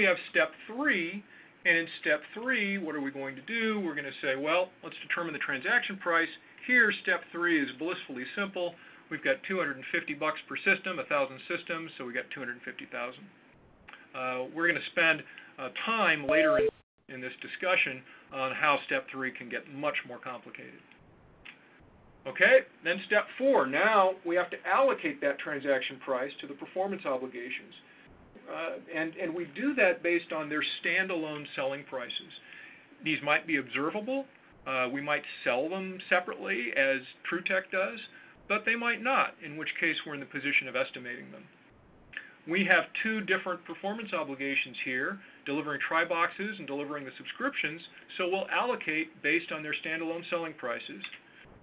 we have step three, and in step three, what are we going to do? We're going to say, well, let's determine the transaction price. Here, step three is blissfully simple. We've got 250 bucks per system, 1,000 systems, so we got 250,000. Uh, we're going to spend uh, time later in, in this discussion on how step three can get much more complicated. Okay, then step four. Now we have to allocate that transaction price to the performance obligations. Uh, and, and we do that based on their standalone selling prices. These might be observable. Uh, we might sell them separately as TrueTech does, but they might not, in which case we're in the position of estimating them. We have two different performance obligations here, delivering TriBoxes and delivering the subscriptions, so we'll allocate based on their standalone selling prices.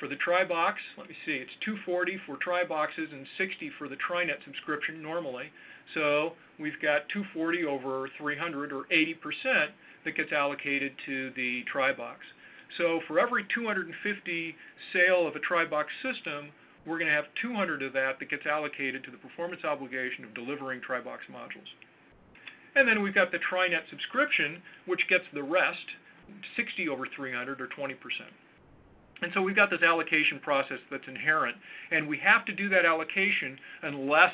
For the TriBox, let me see, it's 240 for TriBoxes and 60 for the TriNet subscription normally. So we've got 240 over 300 or 80% that gets allocated to the TriBox. So for every 250 sale of a TriBox system, we're going to have 200 of that that gets allocated to the performance obligation of delivering TriBox modules. And then we've got the TriNet subscription, which gets the rest, 60 over 300 or 20%. And so we've got this allocation process that's inherent, and we have to do that allocation unless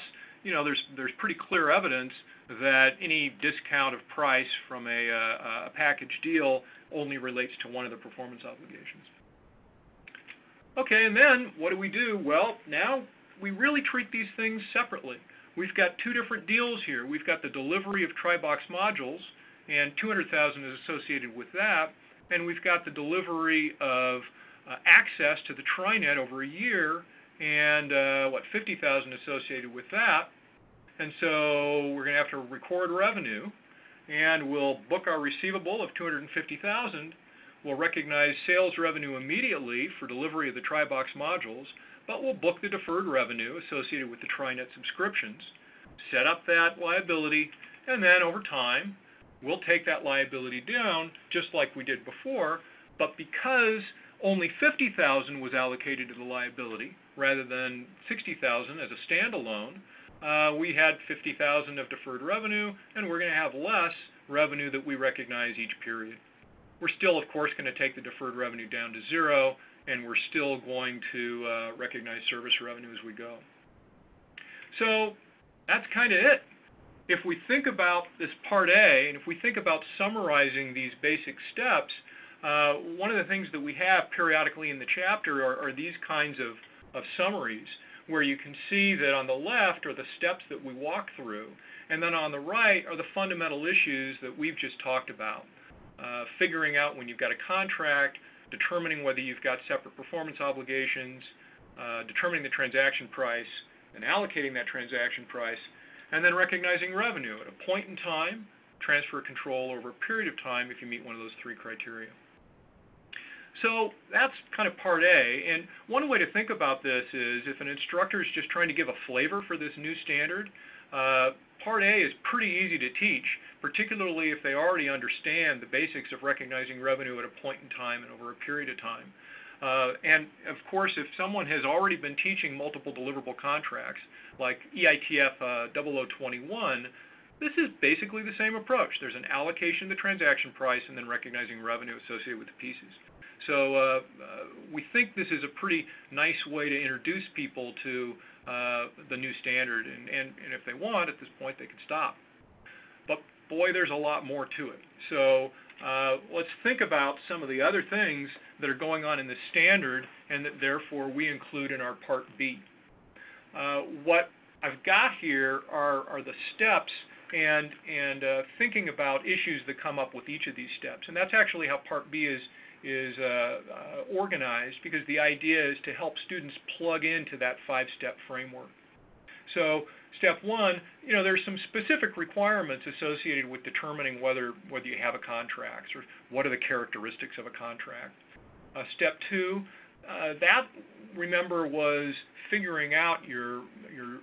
you know there's there's pretty clear evidence that any discount of price from a, uh, a package deal only relates to one of the performance obligations. Okay, and then what do we do? Well, now we really treat these things separately. We've got two different deals here. We've got the delivery of TriBox modules, and 200,000 is associated with that, and we've got the delivery of uh, access to the TriNet over a year, and uh, what 50,000 associated with that. And so we're going to have to record revenue, and we'll book our receivable of 250,000. We'll recognize sales revenue immediately for delivery of the TriBox modules, but we'll book the deferred revenue associated with the TriNet subscriptions, set up that liability, and then over time, we'll take that liability down just like we did before, but because only 50,000 was allocated to the liability rather than 60,000 as a standalone. Uh, we had 50,000 of deferred revenue, and we're going to have less revenue that we recognize each period. We're still, of course, going to take the deferred revenue down to zero, and we're still going to uh, recognize service revenue as we go. So that's kind of it. If we think about this part A, and if we think about summarizing these basic steps, uh, one of the things that we have periodically in the chapter are, are these kinds of, of summaries where you can see that on the left are the steps that we walk through, and then on the right are the fundamental issues that we've just talked about. Uh, figuring out when you've got a contract, determining whether you've got separate performance obligations, uh, determining the transaction price, and allocating that transaction price, and then recognizing revenue at a point in time, transfer control over a period of time if you meet one of those three criteria. So that's kind of part A. And one way to think about this is if an instructor is just trying to give a flavor for this new standard, uh, part A is pretty easy to teach, particularly if they already understand the basics of recognizing revenue at a point in time and over a period of time. Uh, and of course, if someone has already been teaching multiple deliverable contracts, like EITF uh, 0021, this is basically the same approach. There's an allocation of the transaction price and then recognizing revenue associated with the pieces. So uh, we think this is a pretty nice way to introduce people to uh, the new standard, and, and, and if they want, at this point, they can stop. But boy, there's a lot more to it. So uh, let's think about some of the other things that are going on in the standard and that therefore we include in our Part B. Uh, what I've got here are, are the steps and, and uh, thinking about issues that come up with each of these steps. And that's actually how Part B is is uh, uh, organized because the idea is to help students plug into that five-step framework. So step one, you know, there's some specific requirements associated with determining whether whether you have a contract or what are the characteristics of a contract. Uh, step two, uh, that remember was figuring out your your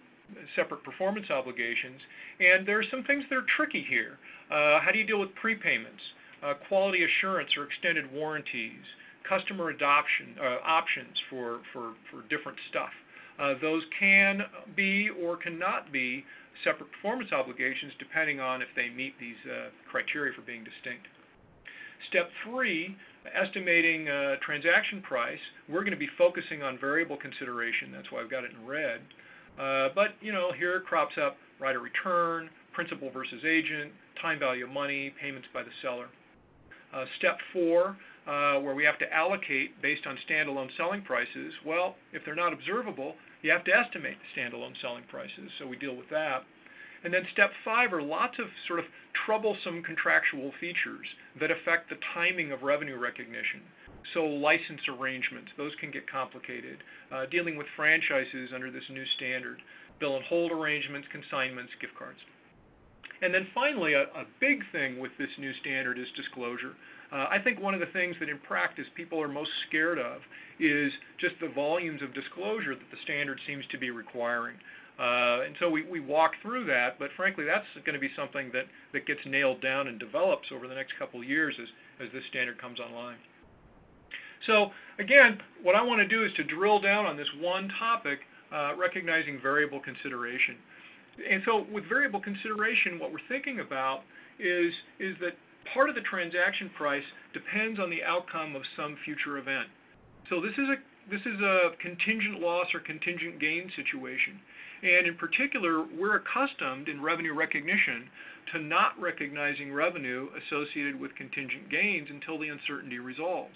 separate performance obligations, and there are some things that are tricky here. Uh, how do you deal with prepayments? Uh, quality assurance or extended warranties, customer adoption uh, options for, for, for different stuff. Uh, those can be or cannot be separate performance obligations depending on if they meet these uh, criteria for being distinct. Step three, estimating uh, transaction price, we're going to be focusing on variable consideration. That's why I've got it in red. Uh, but, you know, here crops up right of return, principal versus agent, time value of money, payments by the seller. Uh, step four, uh, where we have to allocate based on standalone selling prices, well, if they're not observable, you have to estimate the standalone selling prices, so we deal with that. And then step five are lots of sort of troublesome contractual features that affect the timing of revenue recognition. So license arrangements, those can get complicated. Uh, dealing with franchises under this new standard, bill and hold arrangements, consignments, gift cards. And then finally, a, a big thing with this new standard is disclosure. Uh, I think one of the things that in practice people are most scared of is just the volumes of disclosure that the standard seems to be requiring. Uh, and so we, we walk through that, but frankly, that's going to be something that, that gets nailed down and develops over the next couple of years as, as this standard comes online. So again, what I want to do is to drill down on this one topic, uh, recognizing variable consideration. And so with variable consideration, what we're thinking about is, is that part of the transaction price depends on the outcome of some future event. So this is a this is a contingent loss or contingent gain situation. And in particular, we're accustomed in revenue recognition to not recognizing revenue associated with contingent gains until the uncertainty resolves.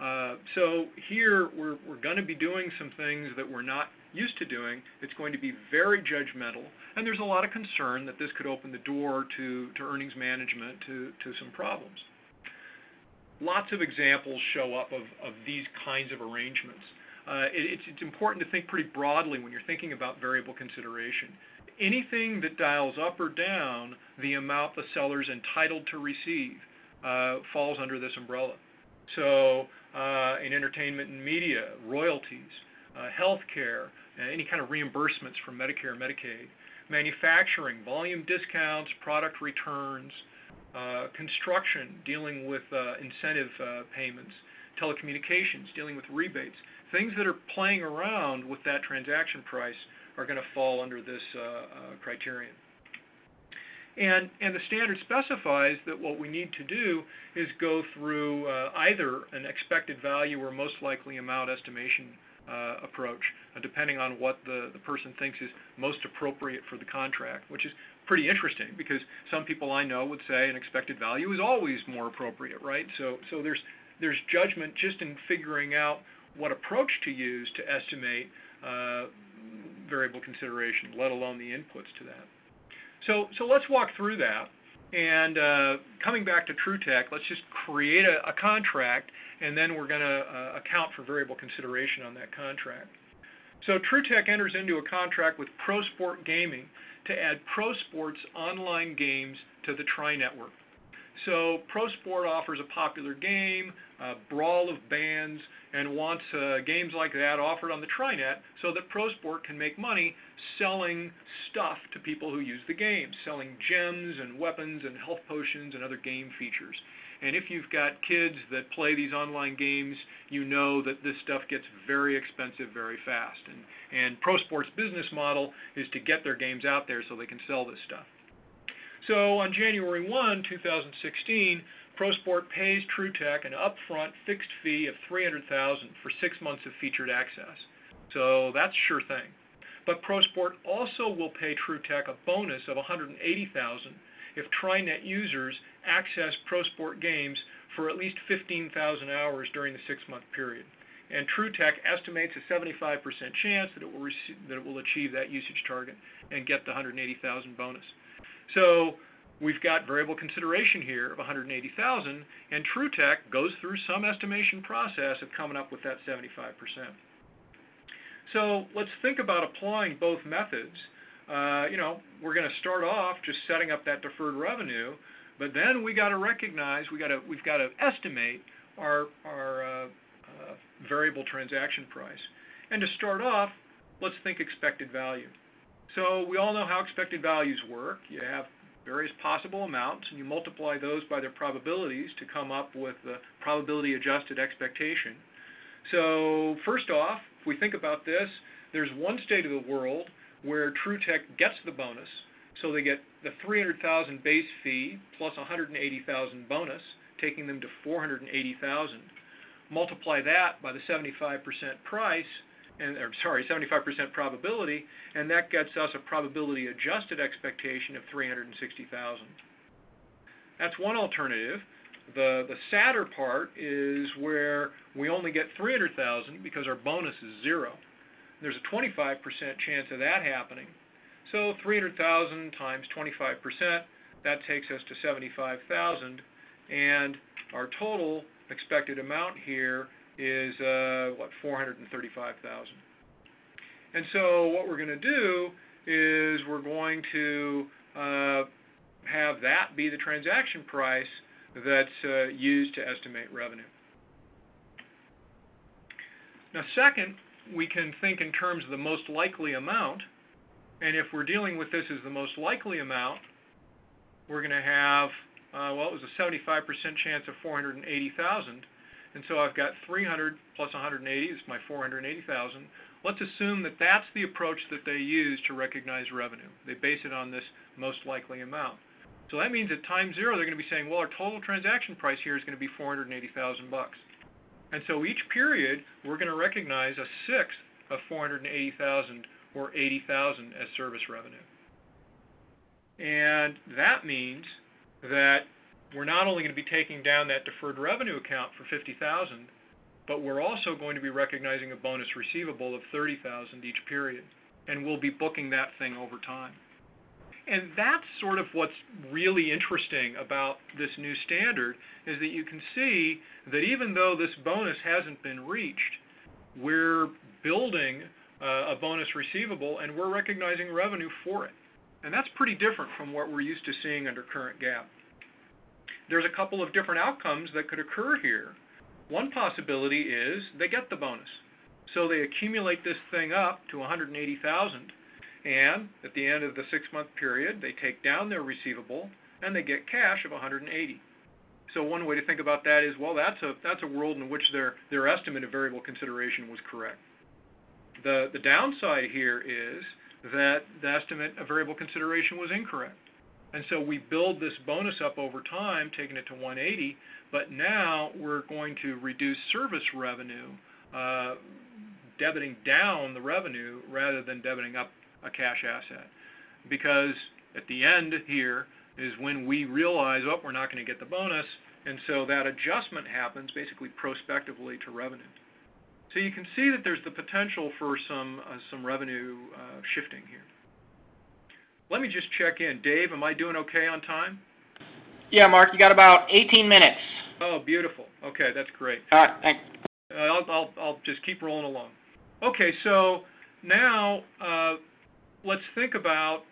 Uh, so here we're, we're going to be doing some things that we're not used to doing. It's going to be very judgmental, and there's a lot of concern that this could open the door to, to earnings management to, to some problems. Lots of examples show up of, of these kinds of arrangements. Uh, it, it's, it's important to think pretty broadly when you're thinking about variable consideration. Anything that dials up or down the amount the seller's entitled to receive uh, falls under this umbrella. So uh, in entertainment and media, royalties, uh, health care, uh, any kind of reimbursements from Medicare and Medicaid, manufacturing, volume discounts, product returns, uh, construction, dealing with uh, incentive uh, payments, telecommunications, dealing with rebates. Things that are playing around with that transaction price are going to fall under this uh, uh, criterion. And, and the standard specifies that what we need to do is go through uh, either an expected value or most likely amount estimation uh, approach, uh, depending on what the, the person thinks is most appropriate for the contract, which is pretty interesting because some people I know would say an expected value is always more appropriate, right? So, so there's, there's judgment just in figuring out what approach to use to estimate uh, variable consideration, let alone the inputs to that. So, so let's walk through that. And uh, coming back to TrueTech, let's just create a, a contract, and then we're going to uh, account for variable consideration on that contract. So TrueTech enters into a contract with ProSport Gaming to add ProSport's online games to the Tri network. So ProSport offers a popular game, a brawl of bands, and wants uh, games like that offered on the TriNet so that ProSport can make money selling stuff to people who use the game, selling gems and weapons and health potions and other game features. And if you've got kids that play these online games, you know that this stuff gets very expensive very fast. And, and ProSport's business model is to get their games out there so they can sell this stuff. So on January 1, 2016, ProSport pays TrueTech an upfront fixed fee of $300,000 for six months of featured access. So that's sure thing. But ProSport also will pay TrueTech a bonus of $180,000 if TriNet users access ProSport games for at least 15,000 hours during the six-month period. And TrueTech estimates a 75% chance that it will that it will achieve that usage target and get the 180,000 bonus. So we've got variable consideration here of 180,000, and TrueTech goes through some estimation process of coming up with that 75%. So let's think about applying both methods. Uh, you know, we're going to start off just setting up that deferred revenue, but then we got to recognize we got to we've got to estimate our our uh, uh, variable transaction price. And to start off, let's think expected value. So we all know how expected values work. You have various possible amounts, and you multiply those by their probabilities to come up with the probability adjusted expectation. So first off, if we think about this, there's one state of the world where TrueTech gets the bonus, So they get the 300,000 base fee plus 180,000 bonus, taking them to 480,000. Multiply that by the 75% price, and or sorry, 75% probability, and that gets us a probability adjusted expectation of 360,000. That's one alternative. The the sadder part is where we only get 300,000 because our bonus is zero. There's a 25% chance of that happening. So 300,000 times 25%, that takes us to 75,000, and our total expected amount here is uh, what 435,000. And so what we're going to do is we're going to uh, have that be the transaction price that's uh, used to estimate revenue. Now, second, we can think in terms of the most likely amount, and if we're dealing with this as the most likely amount, we're going to have, uh, well, it was a 75% chance of 480,000, and so I've got 300 plus 180 is my 480,000. Let's assume that that's the approach that they use to recognize revenue. They base it on this most likely amount. So that means at time zero, they're going to be saying, well, our total transaction price here is going to be 480,000 bucks. And so each period, we're going to recognize a sixth of 480,000 or 80,000 as service revenue. And that means that we're not only going to be taking down that deferred revenue account for 50,000, but we're also going to be recognizing a bonus receivable of 30,000 each period, and we'll be booking that thing over time. And that's sort of what's really interesting about this new standard is that you can see that even though this bonus hasn't been reached, we're building uh, a bonus receivable and we're recognizing revenue for it. And that's pretty different from what we're used to seeing under current GAAP there's a couple of different outcomes that could occur here. One possibility is they get the bonus. So they accumulate this thing up to 180,000 and at the end of the 6-month period they take down their receivable and they get cash of 180. So one way to think about that is well that's a that's a world in which their their estimate of variable consideration was correct. The the downside here is that the estimate of variable consideration was incorrect. And so we build this bonus up over time, taking it to 180, but now we're going to reduce service revenue, uh, debiting down the revenue rather than debiting up a cash asset. Because at the end here is when we realize, oh, we're not going to get the bonus, and so that adjustment happens basically prospectively to revenue. So you can see that there's the potential for some uh, some revenue uh, shifting here. Let me just check in. Dave, am I doing okay on time? Yeah, Mark, you got about 18 minutes. Oh, beautiful. Okay, that's great. All right, thanks. Uh, I'll, I'll, I'll just keep rolling along. Okay, so now uh, let's think about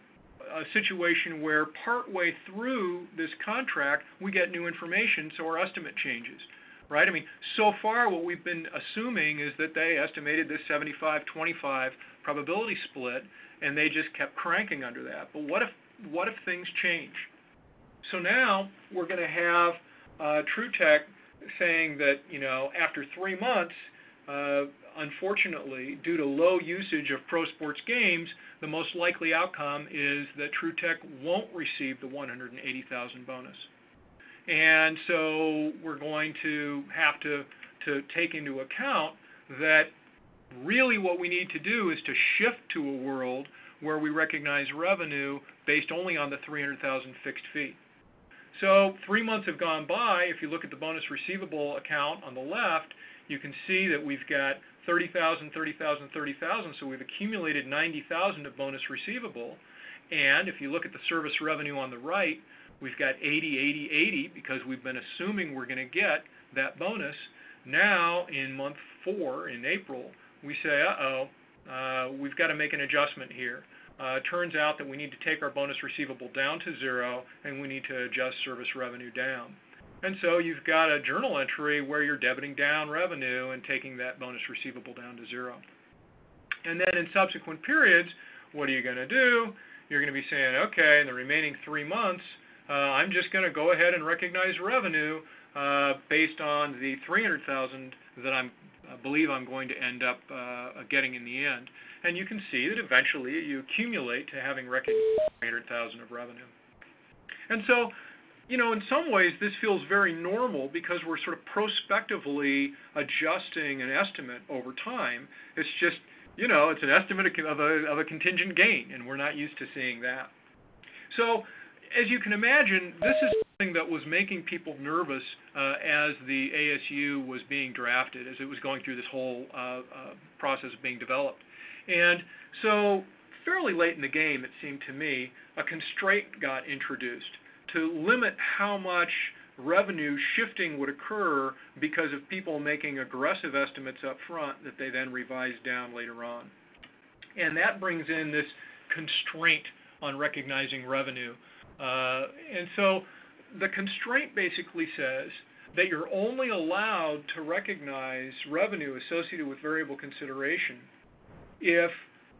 a situation where partway through this contract we get new information, so our estimate changes, right? I mean, so far what we've been assuming is that they estimated this 75-25 probability split, and they just kept cranking under that. But what if what if things change? So now we're going to have uh, TrueTech saying that you know after three months, uh, unfortunately, due to low usage of pro sports games, the most likely outcome is that TrueTech won't receive the 180,000 bonus. And so we're going to have to to take into account that really what we need to do is to shift to a world where we recognize revenue based only on the 300,000 fixed fee. So three months have gone by. If you look at the bonus receivable account on the left, you can see that we've got 30,000, 30,000, 30,000. So we've accumulated 90,000 of bonus receivable. And if you look at the service revenue on the right, we've got 80, 80, 80 because we've been assuming we're going to get that bonus. Now in month four, in April, we say, uh-oh, uh, we've got to make an adjustment here. Uh, turns out that we need to take our bonus receivable down to zero and we need to adjust service revenue down. And so you've got a journal entry where you're debiting down revenue and taking that bonus receivable down to zero. And then in subsequent periods, what are you going to do? You're going to be saying, okay, in the remaining three months, uh, I'm just going to go ahead and recognize revenue uh, based on the 300,000 that I'm I believe I'm going to end up uh, getting in the end. and you can see that eventually you accumulate to having recognized 300,000 of revenue. And so, you know, in some ways this feels very normal because we're sort of prospectively adjusting an estimate over time. It's just, you know, it's an estimate of a, of a contingent gain, and we're not used to seeing that. So, as you can imagine, this is something that was making people nervous uh, as the ASU was being drafted, as it was going through this whole uh, uh, process of being developed. And so, fairly late in the game, it seemed to me, a constraint got introduced to limit how much revenue shifting would occur because of people making aggressive estimates up front that they then revise down later on. And that brings in this constraint on recognizing revenue. Uh, and so the constraint basically says that you're only allowed to recognize revenue associated with variable consideration if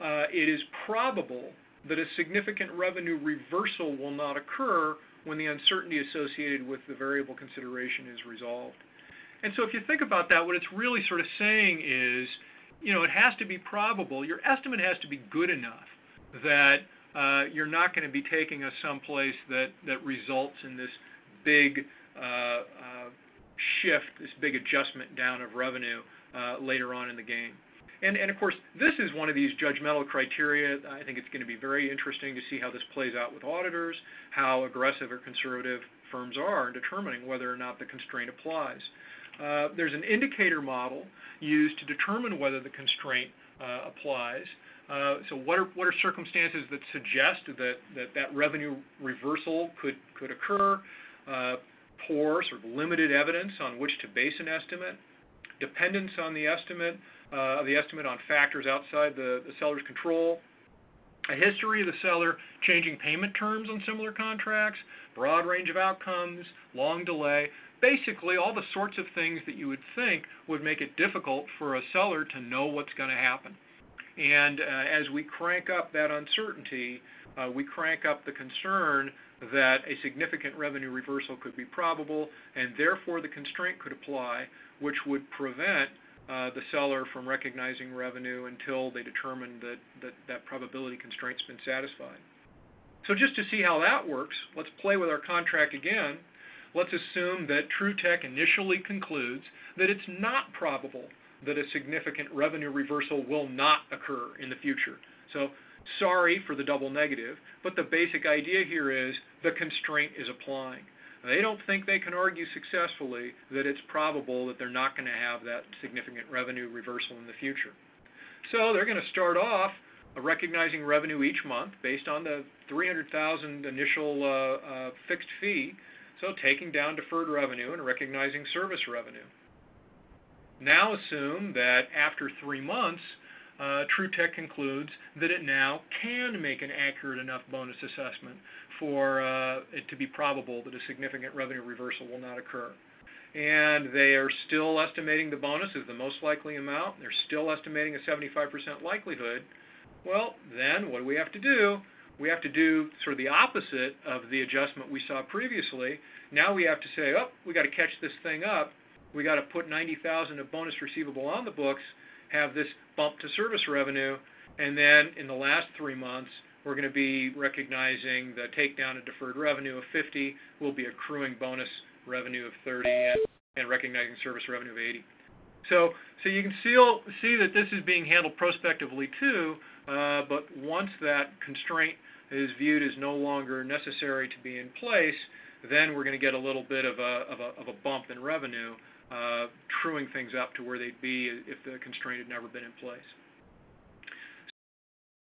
uh, it is probable that a significant revenue reversal will not occur when the uncertainty associated with the variable consideration is resolved. And so if you think about that, what it's really sort of saying is, you know, it has to be probable. Your estimate has to be good enough that uh, you're not going to be taking us someplace that, that results in this big uh, uh, shift, this big adjustment down of revenue uh, later on in the game. And, and of course, this is one of these judgmental criteria. I think it's going to be very interesting to see how this plays out with auditors, how aggressive or conservative firms are in determining whether or not the constraint applies. Uh, there's an indicator model used to determine whether the constraint uh, applies. Uh, so what are what are circumstances that suggest that that, revenue reversal could could occur? Uh, poor, sort of limited evidence on which to base an estimate, dependence on the estimate uh, of the estimate on factors outside the, the seller's control, a history of the seller changing payment terms on similar contracts, broad range of outcomes, long delay, basically all the sorts of things that you would think would make it difficult for a seller to know what's going to happen. And uh, as we crank up that uncertainty, uh, we crank up the concern that a significant revenue reversal could be probable, and therefore the constraint could apply, which would prevent uh, the seller from recognizing revenue until they determine that, that that probability constraint's been satisfied. So just to see how that works, let's play with our contract again. Let's assume that TrueTech initially concludes that it's not probable that a significant revenue reversal will not occur in the future. So sorry for the double negative, but the basic idea here is the constraint is applying. They don't think they can argue successfully that it's probable that they're not going to have that significant revenue reversal in the future. So they're going to start off recognizing revenue each month based on the 300,000 initial uh, uh, fixed fee. So taking down deferred revenue and recognizing service revenue. Now assume that after three months, uh, TrueTech concludes that it now can make an accurate enough bonus assessment for uh, it to be probable that a significant revenue reversal will not occur. And they are still estimating the bonus as the most likely amount. They're still estimating a 75% likelihood. Well, then what do we have to do? We have to do sort of the opposite of the adjustment we saw previously. Now we have to say, oh, we got to catch this thing up. We got to put 90,000 of bonus receivable on the books, have this bump to service revenue, and then in the last three months, we're going to be recognizing the takedown of deferred revenue of 50. We'll be accruing bonus revenue of 30 and, and recognizing service revenue of 80. So, so you can see, see that this is being handled prospectively too, uh, but once that constraint is viewed as no longer necessary to be in place, then we're going to get a little bit of a, of a, of a bump in revenue, truing things up to where they'd be if the constraint had never been in place.